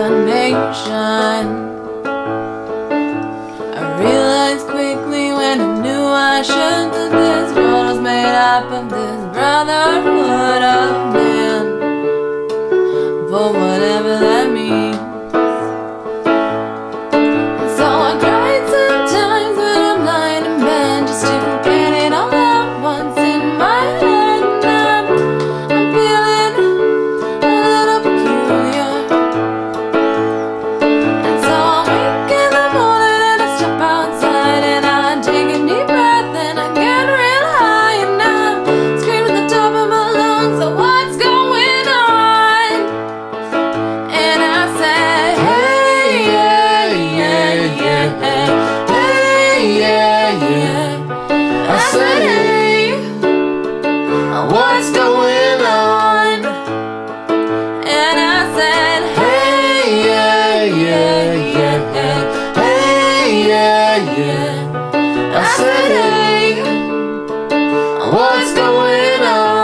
the nation. I realized quickly when I knew I should that this world was made up of this brotherhood. What's the winner?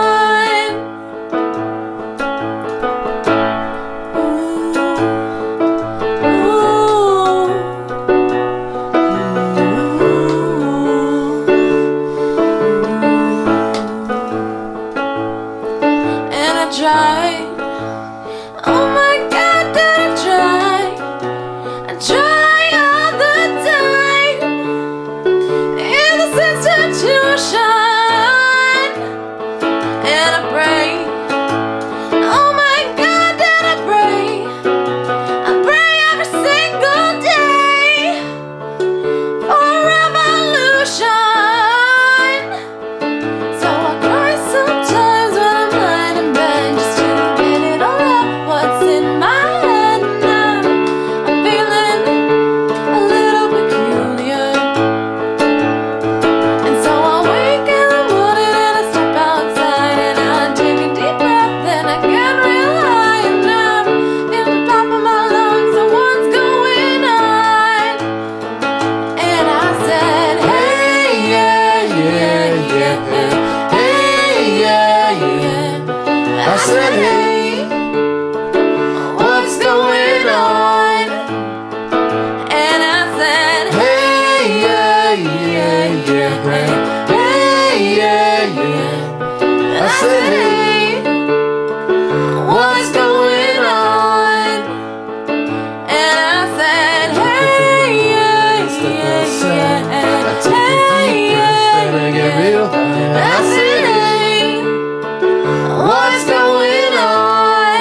What's going on?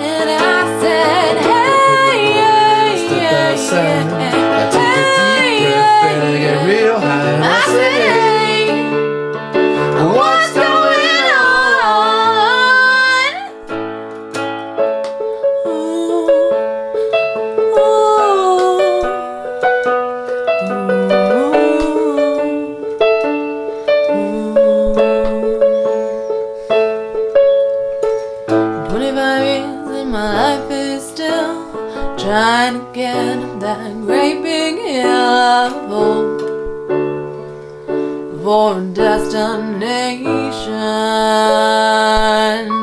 And I said, hey, yeah. my life is still trying to get that great big hill of hope for a destination.